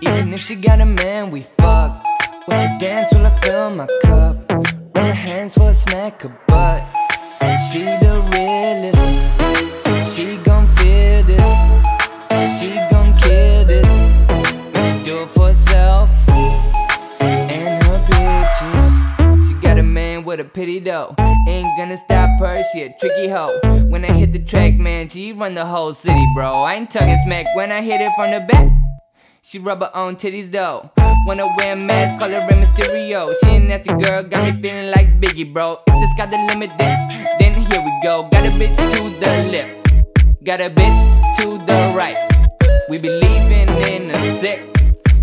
Even if she got a man, we fuck. Watch you dance while I fill my cup. Run her hands for a smack her butt. And she the realest. A pity though. Ain't gonna stop her, she a tricky hoe. When I hit the track, man, she run the whole city, bro. I ain't talking smack when I hit it from the back. She rub her own titties though. Wanna wear a mask, call her Rey Mysterio. She a nasty girl, got me feeling like Biggie, bro. If this got the limit, then then here we go. Got a bitch to the lip, got a bitch to the right. We be leaving in a sec.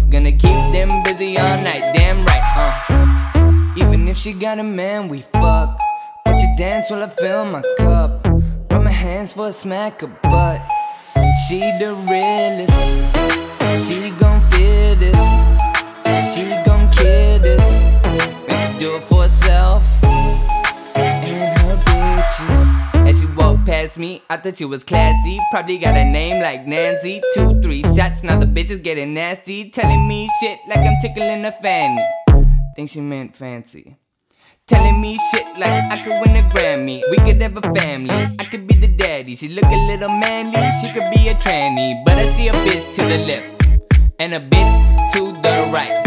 Gonna keep them busy all night, damn she got a man, we fuck. Watch you dance while I fill my cup. Rub my hands for a smack her butt. She the realest. She gon' feel this. She gon' kill this. She do it for herself and her bitches. As she walked past me, I thought she was classy. Probably got a name like Nancy. Two, three shots, now the bitch is getting nasty. Telling me shit like I'm tickling a fanny. Think she meant fancy. Telling me shit like I could win a Grammy. We could have a family. I could be the daddy. She look a little manly. She could be a tranny. But I see a bitch to the left and a bitch to the right.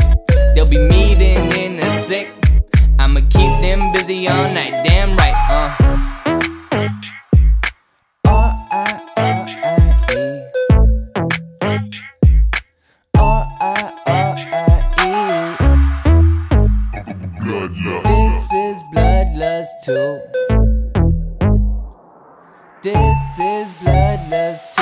They'll be meeting in a sec. I'ma keep them busy all night. Damn right, uh. This is bloodlust too. This is bloodlust